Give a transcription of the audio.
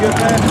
good man.